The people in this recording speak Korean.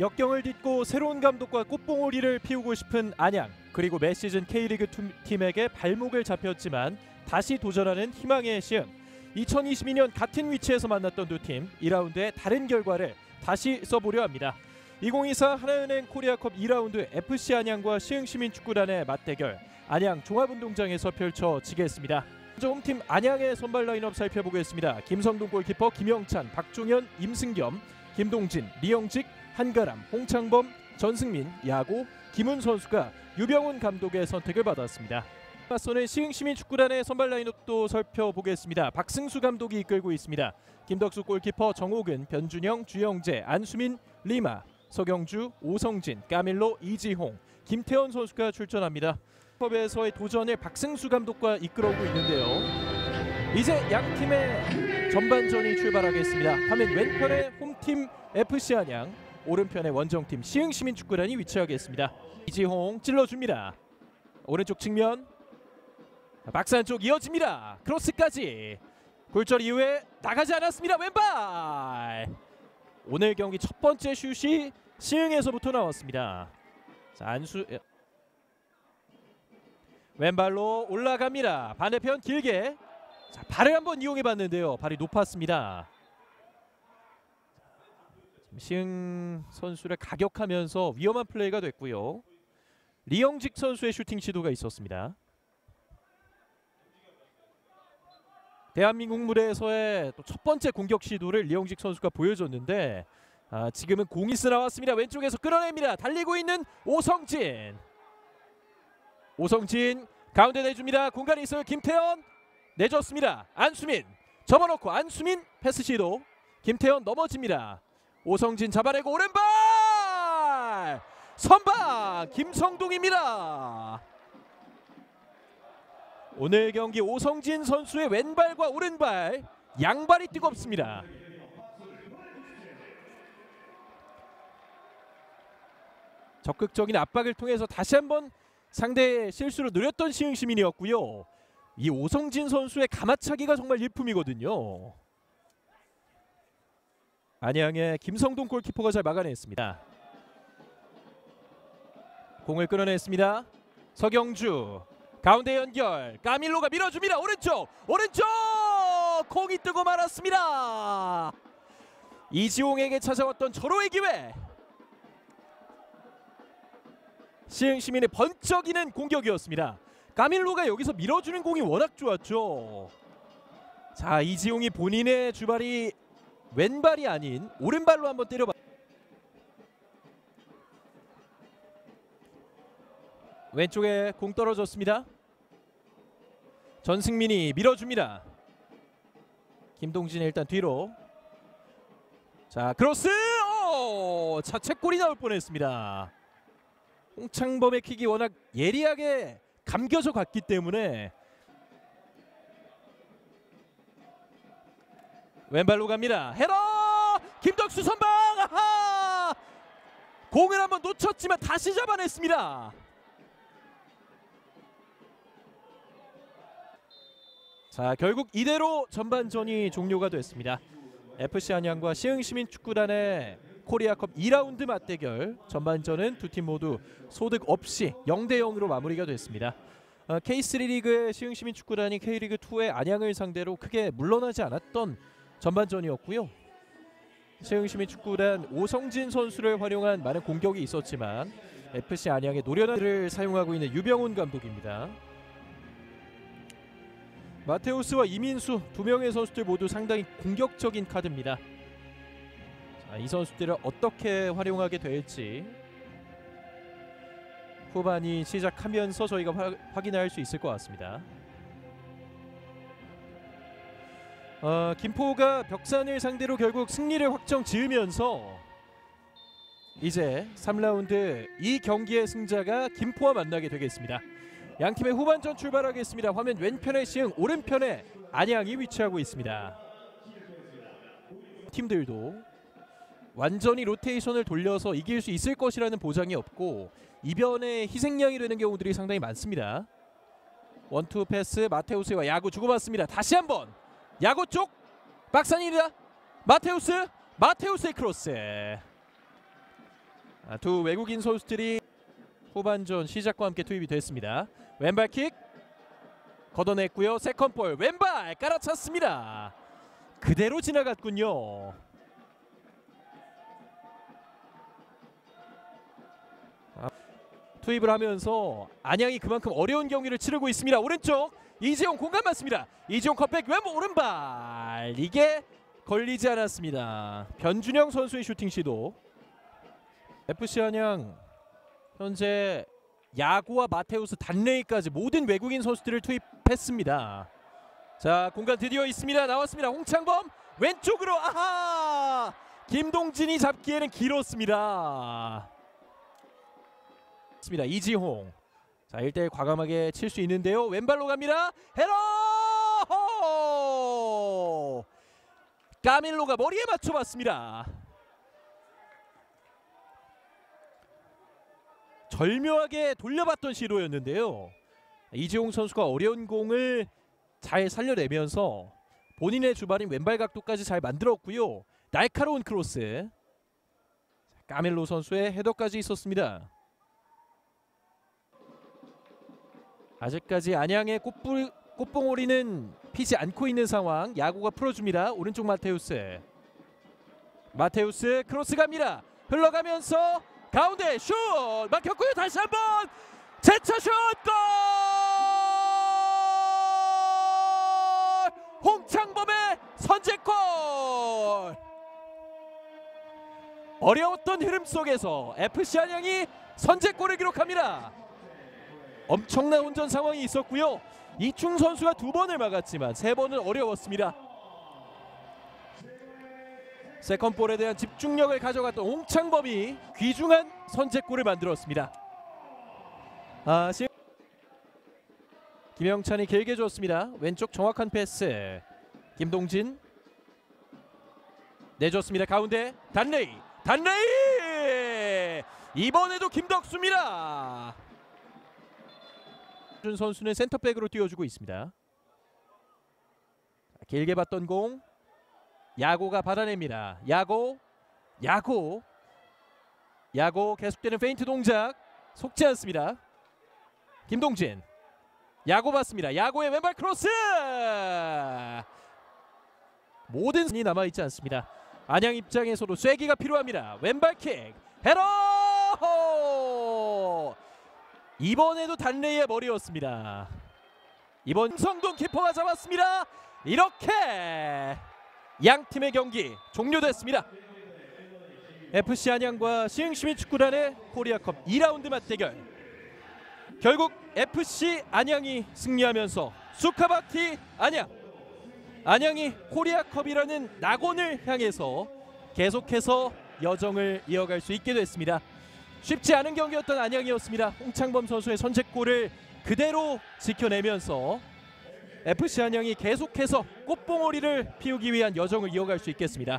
역경을 딛고 새로운 감독과 꽃봉오리를 피우고 싶은 안양 그리고 매 시즌 K리그 two- 팀에게 발목을 잡혔지만 다시 도전하는 희망의 시흥. 2022년 같은 위치에서 만났던 두 팀 2라운드의 다른 결과를 다시 써보려 합니다. 2024 하나은행 코리아컵 2라운드 FC 안양과 시흥시민축구단의 맞대결. 안양 종합운동장에서 펼쳐지겠습니다. 먼저 홈팀 안양의 선발 라인업 살펴보겠습니다. 김성동 골키퍼 김영찬, 박종현, 임승겸 김동진, 리영직, 한가람, 홍창범, 전승민, 야구, 김훈 선수가 유병훈 감독의 선택을 받았습니다. 맞서는 시흥시민축구단의 선발 라인업도 살펴보겠습니다. 박승수 감독이 이끌고 있습니다. 김덕수 골키퍼 정호근, 변준영, 주영재, 안수민, 리마, 서경주, 오성진, 까밀로, 이지홍, 김태원 선수가 출전합니다. 컵에서의 도전을 박승수 감독과 이끌어오고 있는데요. 이제 양 팀의 전반전이 출발하겠습니다. 화면 왼편에 홈팀 FC 안양, 오른편에 원정팀 시흥시민축구단이 위치하겠습니다. 이지홍 찔러줍니다. 오른쪽 측면 박스 안쪽 이어집니다. 크로스까지 골절 이후에 나가지 않았습니다. 왼발 오늘 경기 첫 번째 슛이 시흥에서부터 나왔습니다. 자 안수 예. 왼발로 올라갑니다. 반대편 길게 자, 발을 한번 이용해 봤는데요. 발이 높았습니다. 시흥 선수를 가격하면서 위험한 플레이가 됐고요. 리영직 선수의 슈팅 시도가 있었습니다. 대한민국 무대에서의 또첫 번째 공격 시도를 리영직 선수가 보여줬는데 아, 지금은 공이스 나왔습니다. 왼쪽에서 끌어냅니다. 달리고 있는 오성진. 오성진 가운데 내줍니다. 공간이 있어요. 김태현 내줬습니다. 안수민 접어놓고 안수민 패스 시도. 김태현 넘어집니다. 오성진 잡아내고 오른발 선방 김성동입니다. 오늘 경기 오성진 선수의 왼발과 오른발 양발이 뜨겁습니다. 적극적인 압박을 통해서 다시 한번 상대의 실수를 노렸던 시흥시민이었고요. 이 오성진 선수의 가마차기가 정말 일품이거든요. 안양의 김성동 골키퍼가 잘 막아냈습니다. 공을 끌어냈습니다. 서경주 가운데 연결 까밀로가 밀어줍니다. 오른쪽 오른쪽 공이 뜨고 말았습니다. 이지홍에게 찾아왔던 절호의 기회. 시흥시민의 번쩍이는 공격이었습니다. 까밀로가 여기서 밀어주는 공이 워낙 좋았죠. 자 이지용이 본인의 주발이 왼발이 아닌 오른발로 한번 때려봐. 왼쪽에 공 떨어졌습니다. 전승민이 밀어줍니다. 김동진 일단 뒤로. 자 크로스. 오, 자책골이 나올 뻔했습니다. 홍창범의 킥이 워낙 예리하게 감겨져 갔기 때문에 왼발로 갑니다. 헤더 김덕수 선방 아하! 공을 한번 놓쳤지만 다시 잡아냈습니다. 자 결국 이대로 전반전이 종료가 됐습니다. FC 안양과 시흥시민축구단의 코리아컵 2라운드 맞대결 전반전은 두 팀 모두 소득 없이 0대 0으로 마무리가 됐습니다. 어, K3 리그의 시흥시민축구단이 K리그 2의 안양을 상대로 크게 물러나지 않았던 전반전이었고요. 시흥시민축구단 오성진 선수를 활용한 많은 공격이 있었지만 FC 안양의 노련함을 사용하고 있는 유병훈 감독입니다. 마테우스와 이민수 두 명의 선수들 모두 상당히 공격적인 카드입니다. 자, 이 선수들을 어떻게 활용하게 될지 후반이 시작하면서 저희가 화, 확인할 수 있을 것 같습니다. 어, 김포가 벽산을 상대로 결국 승리를 확정 지으면서 이제 3라운드 이 경기의 승자가 김포와 만나게 되겠습니다. 양 팀의 후반전 출발하겠습니다. 화면 왼편에 시흥, 오른편에 안양이 위치하고 있습니다. 팀들도 완전히 로테이션을 돌려서 이길 수 있을 것이라는 보장이 없고 이변의 희생양이 되는 경우들이 상당히 많습니다. 원투 패스 마테우스와 야고 주고받습니다. 다시 한번 야고 쪽 박스 안입니다. 마테우스 마테우스의 크로스 아, 두 외국인 선수들이 후반전 시작과 함께 투입이 됐습니다. 왼발킥 걷어냈고요. 세컨볼 왼발 깔아찼습니다. 그대로 지나갔군요. 투입을 하면서 안양이 그만큼 어려운 경기를 치르고 있습니다. 오른쪽 이재용 공간 맞습니다. 이재용 컵백 왼발 오른발 이게 걸리지 않았습니다. 변준영 선수의 슈팅 시도. FC 안양 현재 야구와 마테우스 단레이까지 모든 외국인 선수들을 투입했습니다. 자 공간 드디어 있습니다. 나왔습니다. 홍창범 왼쪽으로 아하 김동진이 잡기에는 길었습니다. 습니다 이지홍 자 1대1 과감하게 칠 수 있는데요. 왼발로 갑니다. 헤러 까밀로가 머리에 맞춰 봤습니다. 절묘하게 돌려봤던 시도였는데요. 이재용 선수가 어려운 공을 잘 살려내면서 본인의 주발인 왼발 각도까지 잘 만들었고요. 날카로운 크로스. 까멜로 선수의 헤더까지 있었습니다. 아직까지 안양의 꽃불, 꽃봉오리는 피지 않고 있는 상황. 야고가 풀어줍니다. 오른쪽 마테우스. 마테우스 크로스 갑니다. 흘러가면서 가운데 슛 막혔고요. 다시 한번 재차 슛 골! 홍창범의 선제골! 어려웠던 흐름 속에서 FC 안양이 선제골을 기록합니다. 엄청난 혼전 상황이 있었고요. 이충 선수가 두 번을 막았지만 세 번은 어려웠습니다. 세컨볼에 대한 집중력을 가져갔던 홍창범이 귀중한 선제골을 만들었습니다. 아, 시... 김영찬이 길게 줬습니다. 왼쪽 정확한 패스. 김동진 내줬습니다. 가운데 단레이, 단레이 이번에도 김덕수입니다. 준 선수는 센터백으로 뛰어주고 있습니다. 길게 봤던 공 야고가 받아냅니다. 야고, 야고, 야고 계속되는 페인트 동작 속지 않습니다. 김동진, 야고 받습니다. 야고의 왼발 크로스 모든 선이 남아 있지 않습니다. 안양 입장에서도 쐐기가 필요합니다. 왼발킥 헤러 이번에도 단레이의 머리였습니다. 이번 성동 키퍼가 잡았습니다. 이렇게 양 팀의 경기 종료됐습니다. FC 안양과 시흥시민 축구단의 코리아컵 2라운드 맞대결. 결국 FC 안양이 승리하면서 수카바티 안양. 안양이 코리아컵이라는 낙원을 향해서 계속해서 여정을 이어갈 수 있게 됐습니다. 쉽지 않은 경기였던 안양이었습니다. 홍창범 선수의 선제골을 그대로 지켜내면서 FC 안양이 계속해서 꽃봉오리를 피우기 위한 여정을 이어갈 수 있겠습니다.